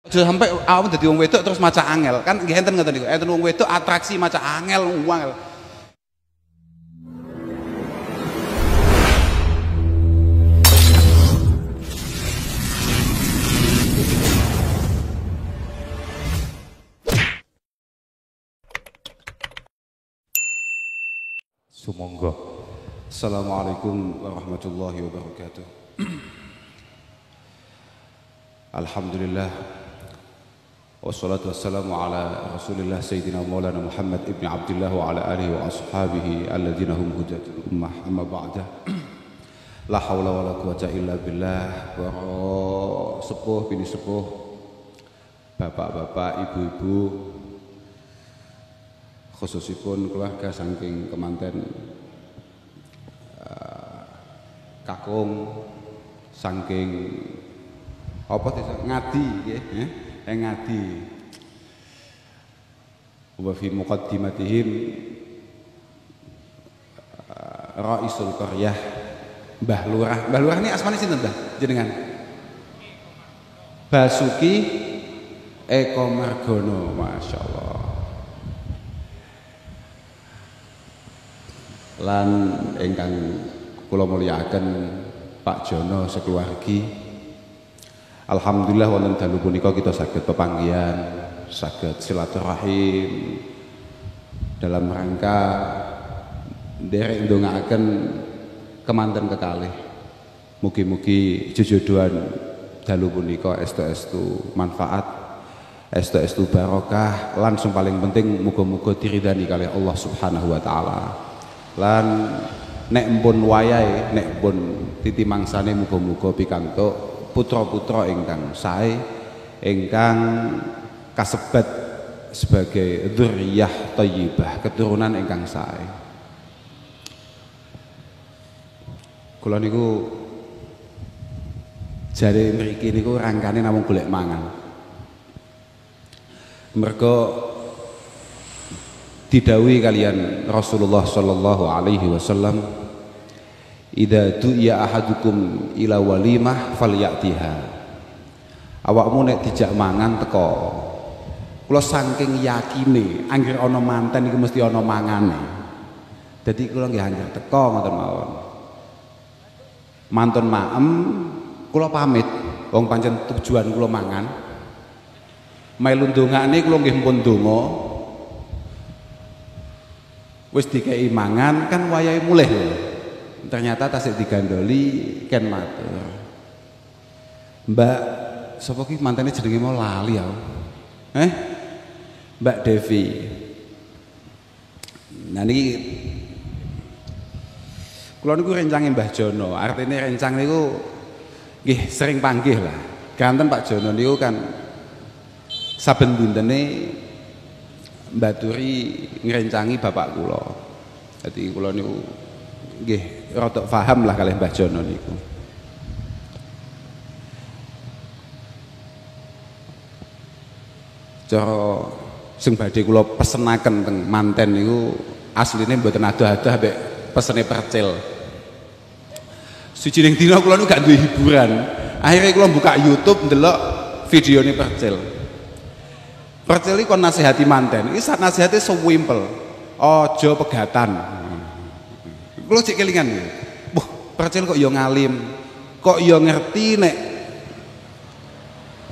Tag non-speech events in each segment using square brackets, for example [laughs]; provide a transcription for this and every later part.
Aja sampai awam dadi wong wedok terus maca angel. Kan nggih enten ngoten niku. Enten wong wedok atraksi maca angel angel. Sumangga. Assalamualaikum warahmatullahi wabarakatuh. [clears throat] Alhamdulillah Wassalatu wassalamu ala Rasulillah Sayyidina Maulana Muhammad ibn wa ala alihi wa ashabihi alladhina hum ummah. Amma ba'da. La hawla wa la illa billah. Para sepuh bini sepuh. Bapak-bapak, ibu-ibu. Khususipun keluarga saking kemanten eh, Kakung saking apa sih ngadi eh ngadi wa fi muqaddimatihim eh, raisul qaryah Mbah Lurah. Mbah Lurah ini asmane sinten Mbah jenengan? Basuki Eko Margono Masya Allah lan ingkang kula mulyakaken Pak Jono sekeluargi Alhamdulillah wonten dalu punika kita saged pepanggihan, saged silaturahim dalam rangka derek ndongaaken kemanten kekalih. Mugi-mugi jejodohan dalu punika estu-estu manfaat, estu-estu barokah lan sing paling penting muga-muga diridani kalih Allah Subhanahu wa taala. Lan nek pun wayahe, nek pun titi mangsane muga-muga pikantuk putra-putra ingkang sae ingkang kasebat sebagai dzurriyyah thayyibah, keturunan ingkang sae. Kula niku jare mriki niku rangkane namung golek mangan. Mergo didhawuhi kalian Rasulullah sallallahu alaihi wasallam Idza du'iya ahadukum ila walimah falyatiha. Awakmu nek dijak mangan teko. Kula saking yakine anggere ana manten iku mesti ana mangane. Dadi kula nggih anjir teko ngoten mawon. Mantun maem kula pamit. Wong pancen tujuan kula mangan. Melu ndongakne kula nggih pun donga. Wis dikei mangan kan wayahe mulih lho ternyata tasik digandoli ken matur Mbak sapa ki mantene mau lali aku? Eh Mbak Devi. Nah niki kula niku rencange Mbah Jono. Artine rencang niku nggih sering panggih lah. Kanten Pak Jono niku kan saben dintene mbaturi ngrencangi bapak kula. Dadi kula niku nggih rada paham lah kalih Mbah Jono niku. Cara sing badhe kula pesenaken teng manten niku asline mboten adoh-adoh ambek pesene percil. Suci ning dina kula niku gak duwe hiburan. Akhirnya kula buka YouTube ndelok videone percil. Percil iki kon nasihati manten. Iki nasihate sewimpel. Aja pegatan. Kula cek kelingan. Wah, percil kok ya ngalim. Kok ya ngerti nek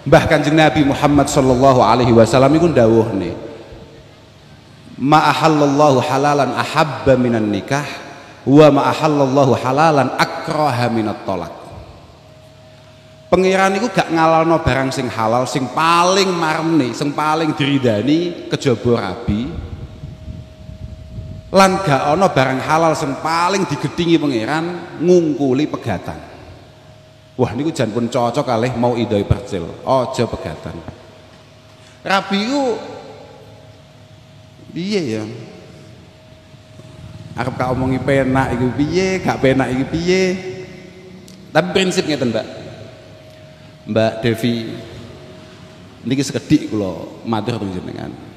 Mbah Kanjeng Nabi Muhammad sallallahu alaihi wasallam iku ndawuhne Ma ahallallahu halalan ahabba minan nikah wa ma ahallallahu halalan akraha minat tolak. Pengiran iku gak ngalalno barang sing halal sing paling marmne, sing paling diridani kejaba rabi, lan gak ana barang halal sing paling digedhingi pangeran ngungkuli pegatan. Wah niku jan pun cocok kalih mau idoi percil. Aja pegatan. Rabi ku piye ya? Arep kak omongi penak iku piye, gak penak iki piye. Tapi prinsip ngeten, Mbak. Mbak Devi niki sekedhik kula matur panjenengan.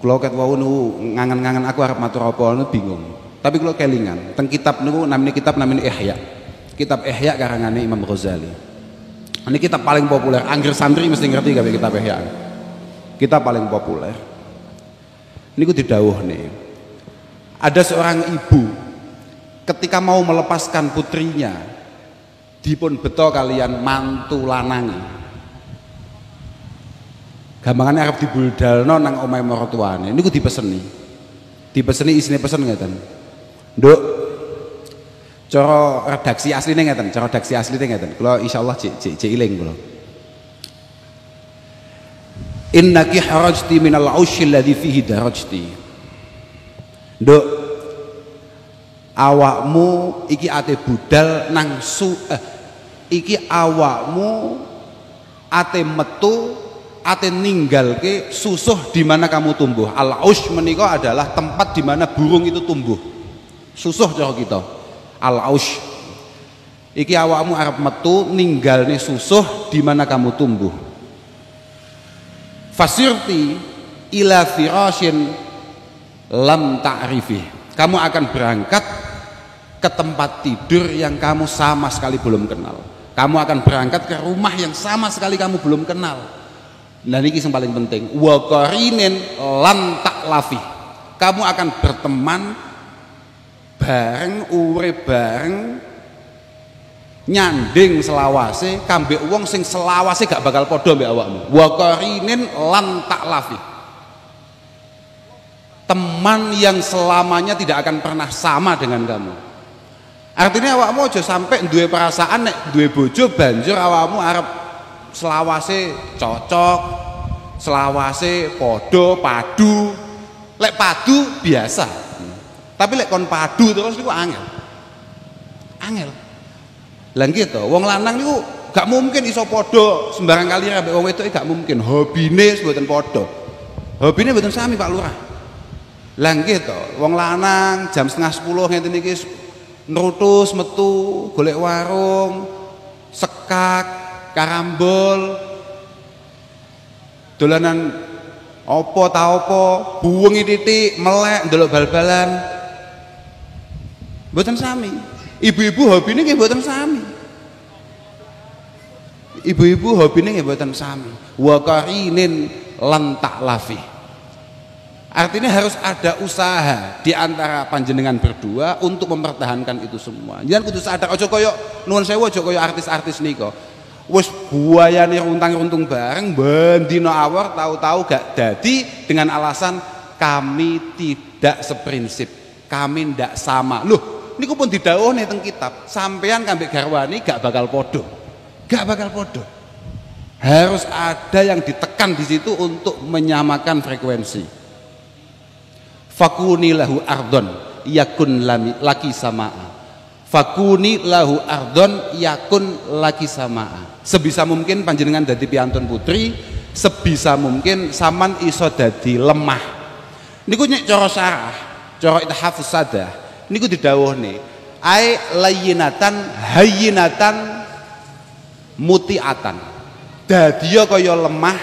Kula ket wau niku ngangen-ngangen aku arep matur apa niku bingung. Tapi kula kelingan, teng kitab niku namine kitab namine Ihya. Kitab Ihya karangane Imam Ghazali. ini kita paling populer angger santri mesti ngerti gak kita ya kita paling populer ini ku didawuh nih ada seorang ibu ketika mau melepaskan putrinya dipun beto kalian mantu lanangi gampangannya Arab dibuldalno nang omai mertuane. Ini ku dipeseni. Dipeseni isinya pesen ngeten. Nduk cara redaksi asline ngeten cara redaksi asline ngeten. Kula insyaallah cek cek cek iling kula. Innaki harajti minal aushi alladhi fihi darajti. Nduk awakmu iki ate budal nang su eh, iki awakmu ate metu ate ninggalke susuh di mana kamu tumbuh. Al aush menika adalah tempat di mana burung itu tumbuh. Susuh cara kita. Al aush iki awakmu arep metu ninggalne susuh di mana kamu tumbuh. Fasirti ila firashin lam ta'rifi. Kamu akan berangkat ke tempat tidur yang kamu sama sekali belum kenal. Kamu akan berangkat ke rumah yang sama sekali kamu belum kenal dan ini yang paling penting. Wa qarinin lam ta'lafi kamu akan berteman bareng urip bareng nyanding selawase kambek wong sing selawase gak bakal padha mbek awakmu. Wa qarinin lan taklafi teman yang selamanya tidak akan pernah sama dengan kamu. Artinya awakmu aja sampai duwe perasaan nek duwe bojo banjur awakmu arep selawase cocok selawase podo padu lek padu biasa tapi lek kon padu terus niku angel. Angel. Lah gitu, wong lanang niku gak mungkin iso padha sembarang kali ambek wong wedok gak mungkin. Hobine mboten padha. Hobine mboten sami Pak Lurah. Lah gitu, wong lanang jam setengah sepuluh ngenten iki nutus metu golek warung, sekak, karambol, dolanan opo ta opo, buwengi titik, melek, ndelok bal-balan. Mboten sami. Ibu-ibu hobine nggih mboten sami. Ibu-ibu hobine nggih mboten sami. Wa qarinin lan ta'lafi. Artinya harus ada usaha di antara panjenengan berdua untuk mempertahankan itu semua. Jangan kudu sadar aja kaya nuwun sewu aja kaya artis-artis nika. Wis buayane runtang-runtung bareng bendina awor tahu-tahu gak dadi dengan alasan kami tidak seprinsip, kami ndak sama. Loh, niku pun didhawuhne teng kitab sampean kambek garwani gak bakal podo. Gak bakal podo. Harus ada yang ditekan di situ untuk menyamakan frekuensi. Fakuni lahu ardon yakun laki samaa fakuni lahu ardon yakun laki samaa. Sebisa mungkin panjenengan dadi piantun putri sebisa mungkin saman iso dadi lemah. Niku nyek cara sarah cara ithafus sadah niku didhawuhne ai layyinatan hayyinatan mutiatan. Dadiya kaya lemah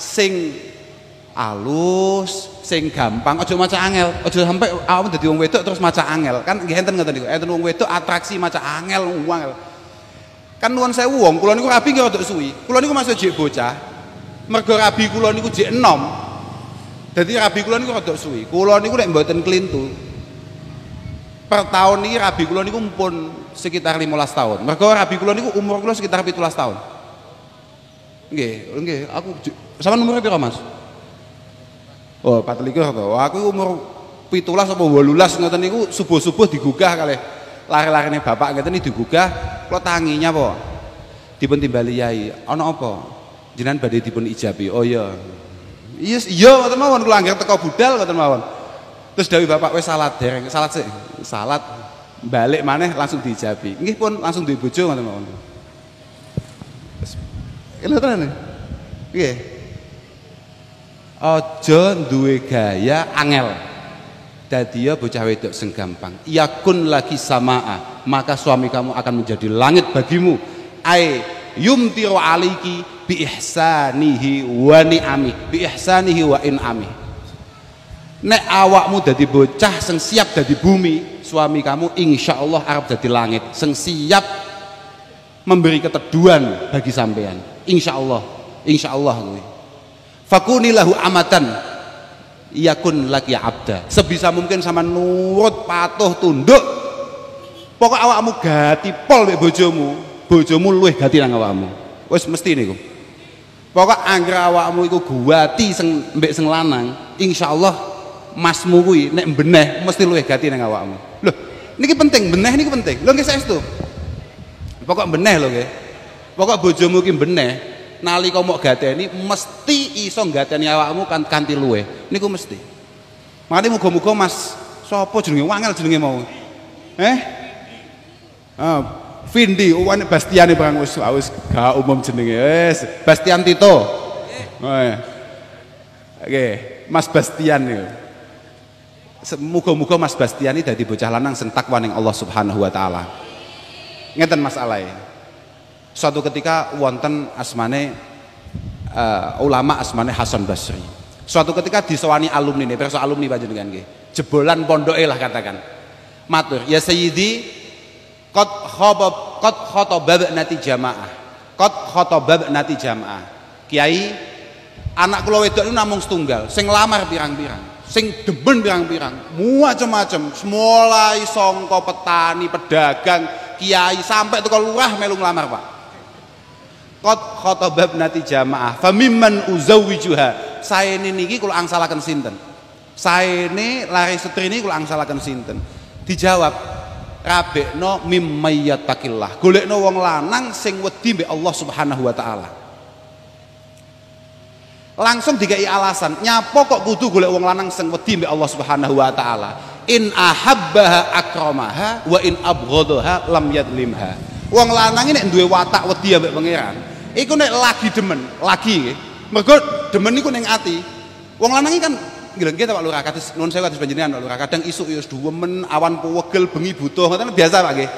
sing alus sing gampang. Aja maca angel. Aja sampai awakmu dadi wong wedok terus maca angel. Kan nggih enten ngoten niku. Enten wong wedok atraksi maca angel angel. Kan nuwun sewu wong kula niku rabi nggih rada suwi. Kula niku masih jek bocah. Mergo rabi kula niku jek enom. Dadi rabi kula niku suwi. Kula niku nek mboten klintu per tahun ini rabi kula niku pun sekitar 15 tahun. Mergo rabi kula niku umur kula sekitar 17 tahun. Nggih, nggih, aku sama umur piro, Mas? Oh, 24 to. Aku umur 17 apa 18 ngoten niku subuh-subuh digugah kalih lari-larine bapak ngeten digugah, kula tanginya apa? Dipun timbali yai, ana apa? Jenengan badhe dipun ijabi. Oh iya. Iya, iya ngoten mawon kula anggere teko budal ngoten mawon. Terus Dewi bapak wes salat dereng, salat sih, salat balik maneh langsung dijabi. Nggih pun langsung duwe bojo ngoten mawon. Lha tenan. Nggih. Aja duwe gaya angel. Dadi ya bocah wedok sing gampang. Yakun lagi samaa, maka suami kamu akan menjadi langit bagimu. Ai yumtiru aliki bi ihsanihi wa ni'ami, bi ihsanihi wa in'ami nek awakmu dadi bocah sing siap dadi bumi suami kamu insya Allah Arab dadi langit sing siap memberi keteduhan bagi sampean insyaallah insyaallah kuwi fakunilahu amatan. Yakun laki abda. Sebisa mungkin sama nurut patuh tunduk. Pokok awakmu gati pol mek bojomu. Bojomu luwih gati nang awakmu. Wis mesti niku. Pokok anggere awakmu iku guwati sing mbek sing lanang insyaallah masmu kuwi nek beneh mesti luwih gati nang awakmu. Lho niki penting beneh niki penting. Lho nggih saestu. Pokok beneh lho nggih. Pokok bojomu ki beneh nalika mok gateni mesti iso gateni awakmu kan kanthi luwe. Niku mesti. Makane muga-muga Mas sapa jenenge? Wangel jenenge mau. Eh? Ah Vindi uwane Bastian Bang wis wis gak umum jenenge. Wis Bastian Tito. Oh ya oke Mas Bastian niku. Muga-muga Mas Bastian ini dadi bocah lanang sing takwa ning Allah Subhanahu wa taala. Ngeten masalahnya suatu ketika wonten asmane uh, ulama asmane Hasan Basri. Suatu ketika disewani alumni nih perso alumni panjenengan nggih. Jebolan pondok lah katakan. Matur ya sayyidi qad khabab qad khatabab nati jamaah. Qad khatabab nati jamaah. Kiai anak kula wedok itu namung setunggal sing lamar pirang-pirang sing demen pirang-pirang macam-macam mulai songko petani pedagang kiai sampai tuh lurah melu ngelamar pak kot khotobab nati jamaah famimman uzawijuha saya ini niki kalau angsalakan sinten? Saya ini lari setri ini kalau angsalakan sinten? Dijawab rabekno mimmayatakillah golekno wong lanang sing wedi mbek Allah Subhanahu wa taala. Langsung dikai alasan nyapo kok kudu golek wong lanang sing wedi mbek Allah Subhanahu wa taala? In ahabbaha akramaha wa in abghadaha lam yadlimha. Wong lanang ini duwe watak wedi ambek pangeran iku nek lagi demen lagi nggih. Mergo demen iku ning ati. Wong lanang kan nggih kita Pak Lurah? Kados nuwun sewu kados panjenengan Pak Lurah. Kadang isuk ya duwemen awan pewegel bengi butuh ngoten biasa Pak nggih.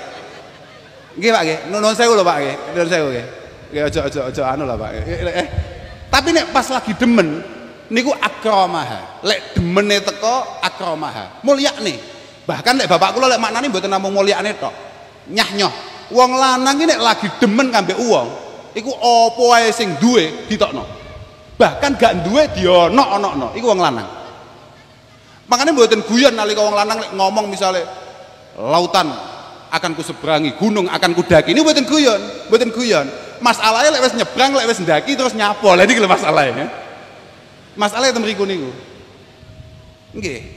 Nggih Pak nggih. Nuwun sewu lho Pak nggih. Nuwun sewu nggih. Nggih aja aja aja anu lah Pak eh tapi nek pas lagi demen niku akramaha. Lek demene teko akramaha. Nih bahkan lek bapak kula lek maknane mboten namung mulyane tok. Nyah nyoh wong lanang ini lagi demen kambe uang iku apa ae sing duwe ditokno? Bahkan gak duwe diono ono iku wong lanang. Makanya mboten guyon nalika wong lanang ngomong misalnya lautan akan kuseberangi gunung akan kudaki. Ini mboten guyon mboten guyon. Masalahnya lek wis nyebrang lek wis ndaki terus nyapo. Lha iki masalahnya masalah itu mriku niku. Nggih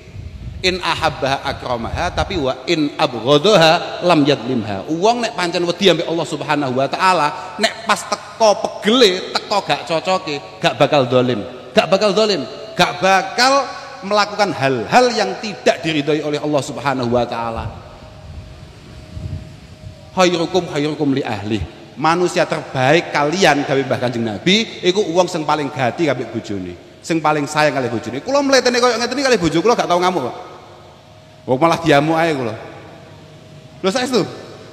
in ahabbaha akramaha tapi wa in abghadaha lam yadlimha. Wong nek pancen wedi ambek Allah Subhanahu wa taala nek pas teko pegele teko gak cocoke gak bakal dolim. Gak bakal dolim. Gak bakal melakukan hal-hal yang tidak diridhoi oleh Allah Subhanahu wa taala. Khairukum khairukum li ahli. Manusia terbaik kalian gawe Mbah Kanjeng Nabi iku wong sing paling gati kabeh bojone. Sing paling sayang kali bojone. Kula mletene koyo iki kali bojo kula gak tau ngamuk kok wong malah diamuk ae kula lho saestu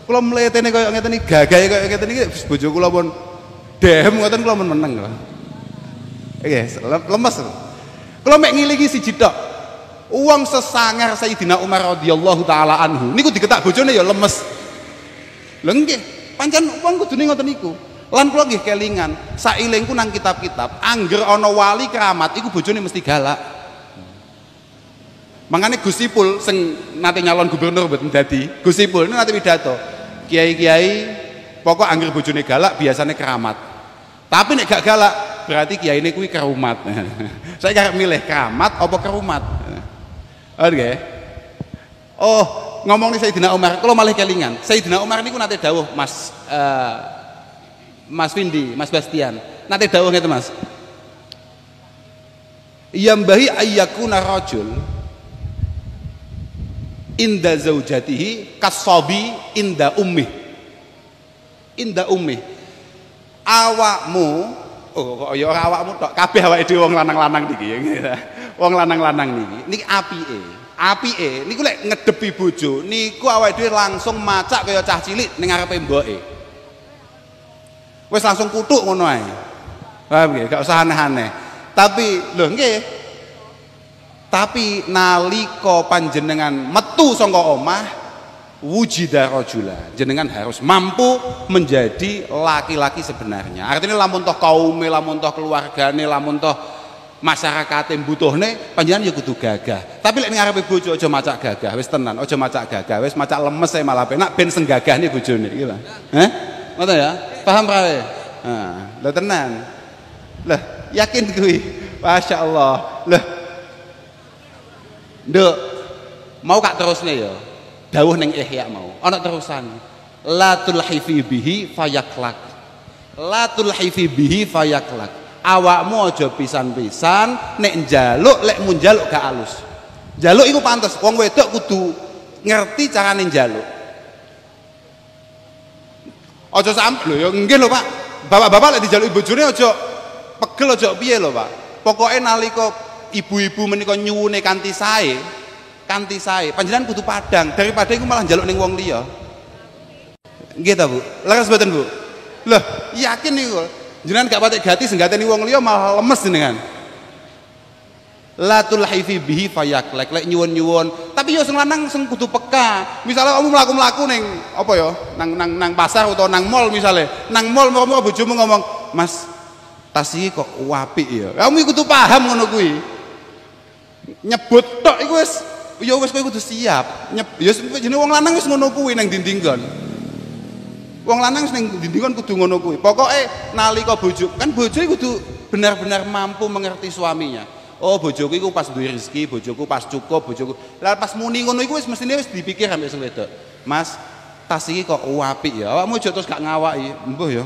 kula mletene koyo ngeten iki gagahe koyo ngeten iki bojo kula pun dehem ngoten kula pun meneng kok Oke, lemes. Kalau mek ngilingi si tok. Uang sesangar Sayyidina Umar radhiyallahu taala anhu niku diketak bojone ya lemes. Lho nggih, pancen wong kudune ngoten niku lan kula nggih kelingan sailingku nang kitab-kitab angger ana wali keramat iku bojone mesti galak makanya Gus Ipul sing nate nyalon gubernur mboten dadi Gus Ipul ini nate pidato kiai-kiai pokok angger bojone galak biasanya keramat tapi nek gak galak berarti kiai ini kuwi kerumat [laughs] saya gak milih keramat apa kerumat [laughs] oke okay. oh ngomong nih Sayyidina Umar kalau malah kelingan Sayyidina Umar ini ku nate dawuh Mas uh, Mas Vindi, Mas Bastian. Nanti dawuh itu Mas. Yambahi ayyakuna rajul inda zaujatihi kasobi inda ummi. Inda ummi. Awakmu oh ya ora awakmu tok, kabeh awake dhewe wong lanang-lanang niki ya. Wong lanang-lanang niki niki apike. Apike niku lek ngedepi bojo niku awake dhewe langsung macak kaya cah cilik ning ngarepe mboke wis langsung kutuk ngono ae paham nggih gak usah aneh-aneh tapi lho nggih tapi nalika panjenengan metu saka omah wujida rajula. Jenengan harus mampu menjadi laki-laki sebenarnya. Artinya lamun toh kaum lamun toh keluargane lamun toh masyarakat yang butuhne panjenengan ya kudu gagah. Tapi lek ning arepe bojo aja macak gagah wis tenan aja macak gagah wis macak lemes e malah penak ben senggagahne bojone iki lho heh ngoten ya? Paham prawe nah tenan. Lah yakin kuwi? Masya Allah. Lah Nduk mau kak terusne ya? Dawuh ning ihya mau. Ana terusan. La tulhi fi bihi fayaklak. La tulhi fi bihi fayaklak. Awakmu aja pisan-pisan nek njaluk lek mun njaluk gak alus. Njaluk iku pantes wong wedok kudu ngerti carane njaluk. Aja sampe lho ya nggih lho Pak. Bapak-bapak lek dijaluk bojone aja pegel aja piye lho Pak? Pokoke nalika ibu-ibu menika nyuwune kanthi sae kanthi sae. Panjenengan kudu padang daripada iku malah njaluk ning wong liya. Nggih ta Bu? Leres mboten Bu? Loh, yakin niku jenengan gak patek gati senggateni wong liya malah lemes jenengan. La tulhi fi bihi fayaklek lek nyuwun-nyuwun. Tapi yo sing lanang sing kudu peka. Misalnya kamu mlaku-mlaku ning apa ya nang nang nang pasar atau nang mall misalnya nang mall mau bojomu ngomong mas tas kok apik ya? Kamu kudu paham ngono kuwi nyebut tok iku wis ya wis kowe kudu siap. Ya jenenge wong lanang wis ngono kuwi nang dindinggon wong lanang ning dindingan kudu ngono kuwi. Pokoke nalika bojo kan bojo kudu benar-benar mampu mengerti suaminya. Oh bojoku iku pas duwe rezeki bojoku pas cukup bojoku. Lah pas muni ngono iku wis mestine wis dipikir ambek sing wedok. Mas tas iki kok apik ya? Awakmu aja terus gak ngawaki. Mbuh ya.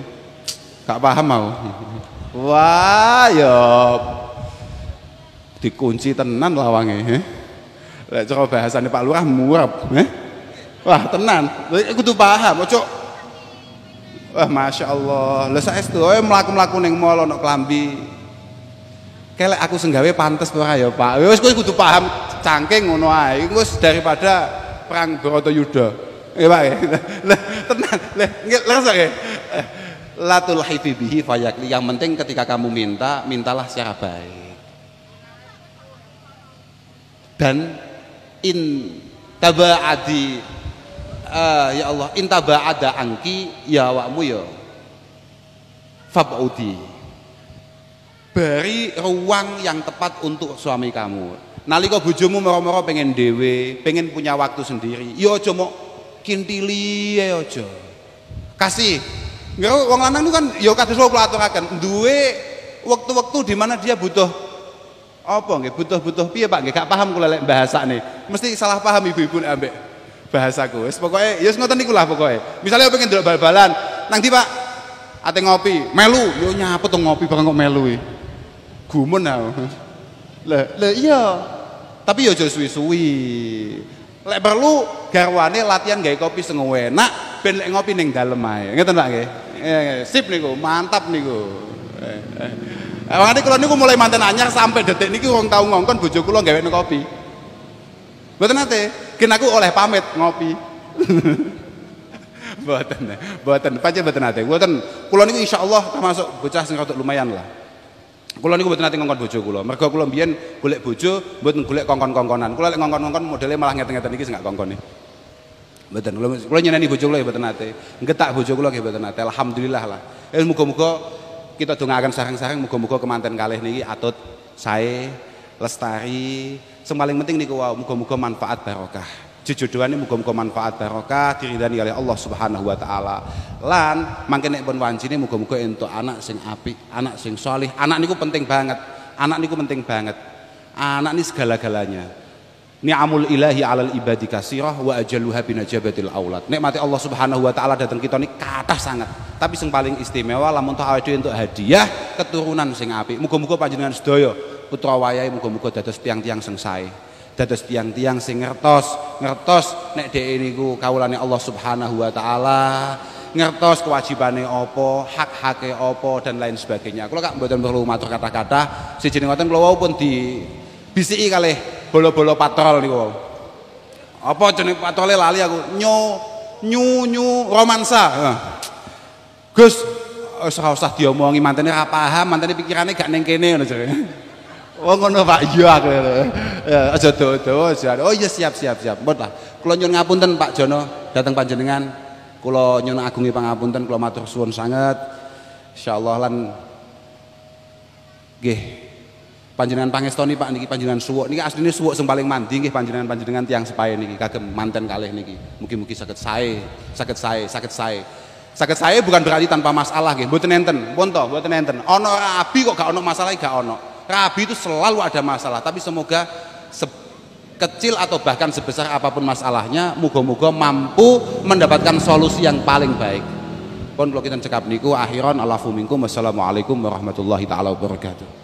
Gak paham mau [laughs] wah ya dikunci tenan lawange eh? lek cara bahasane Pak Lurah murab eh? wah tenan kudu paham ojo Wah, masya Allah. Lah saestu wae mlaku-mlaku ning mall ana klambi. Kelek aku senggawe pantes ora ya, Pak. Wis kowe kudu paham cangking ngono ae. Wis daripada perang Bharatayuda. Ya, Pak. Lah tenan. Lah langsung ya. Latul hifi bihi fayakli. Yang penting ketika kamu minta, mintalah secara baik. Dan in tabaadi uh, ya Allah intaba ada angki ya awakmu ya fab'udi. Beri ruang yang tepat untuk suami kamu. Nalika bojomu moro-moro pengen dewe pengen punya waktu sendiri aja mau kintili ya aja. Kasih. Nggak wong lanang itu kan ya kados kula aturaken duwe waktu-waktu di mana dia butuh apa nggih? Butuh-butuh piye Pak? Nggih gak paham kula lek bahasane. Mesti salah paham ibu-ibu ambek bahasaku. Wis pokoke ya ngoten niku lah pokoke. Misalnya pengen delok bal-balan? Nang Pak? Ate ngopi. Melu. Yo nyapet to ngopi bareng kok melu iki gumun aku. Lah lah iya. Tapi yo aja suwi-suwi. Lek perlu garwane latihan gawe kopi sing enak ben lek ngopi ning dalem ae. Ngeten Pak nggih. Sip niku mantap niku. Eh, eh. Makanya kalau niku mulai mantan anyar sampai detik niki wong tau ngongkon bojo kula gawe kopi. Mboten nate, aku oleh pamit ngopi. [laughs] Mboten, mboten, pancen mboten nate. Mboten, kula niku insyaallah termasuk bocah sing rada lumayan lah. Kula niku mboten nate ngongkon bojo kula. Mergo kula mbiyen golek bojo, mboten golek kongkon-kongkonan. Kula lek ngongkon-ngongkon modele malah ngeten-ngeten iki sing gak kongkone. Mboten, kula kula nyeneni bojo kula ya mboten nate. Nggetak bojo kula nggih mboten. Alhamdulillah lah. Eh muga-muga kita dongaken sareng-sareng muga-muga kemanten kalih niki atut sae lestari. Sing paling penting niku wow, muga-muga manfaat barokah. Ini muga-muga manfaat barokah diridani oleh Allah Subhanahu wa taala. Lan mangke nek pun wancine muga-muga entuk anak sing apik anak sing solih. Anak niku penting banget anak niku penting banget. Anak ini segala-galanya ni'amul ilahi alal ibadi kasirah wa ajaluha binajabatil aulad. Nikmati Allah Subhanahu wa taala datang kita ini kathah sangat. Tapi yang paling istimewa lamun toh awake untuk hadiah keturunan sing apik. Muga-muga panjenengan sedaya putra wayahe muga-muga dados tiang-tiang sing sae. Dados tiang-tiang sing ngertos ngertos nek dhek niku kawulane Allah Subhanahu wa taala ngertos kewajibane apa hak-hake apa dan lain sebagainya. Kula kak mboten perlu matur kata-kata. Siji ngoten kula pun di bisiki kalih bolo-bolo patrol niku apa jeneng patrole lali aku nyu nyu nyu romansa Gus wis ora usah diomongi mantene ra paham mantene pikirane gak ning kene ngono jare Oh ngono Pak, iya aku. Ya, aja do-do aja. Oh iya siap siap siap. Mbot lah. Kula nyuwun ngapunten Pak Jono dateng panjenengan. Kula nyuwun agungi pangapunten, kula matur suwun sanget. Insyaallah lan nggih panjenengan pangestoni Pak niki panjenengan suwuk niki asline suwuk sing paling mandi nggih panjenengan panjenengan tiang sepahe niki kagem manten kalih niki. Mugi-mugi saged sae, saged sae, saged sae. Saged sae bukan berarti tanpa masalah nggih, mboten enten, pun to, mboten enten. Ana rabi kok gak ono masalah gak ono. Rabi itu selalu ada masalah, tapi semoga se kecil atau bahkan sebesar apa pun masalahnya, moga-moga mampu mendapatkan solusi yang paling baik. Pun kalau kita cekap niku akhiran alafu wassalamualaikum warahmatullahi taala wabarakatuh.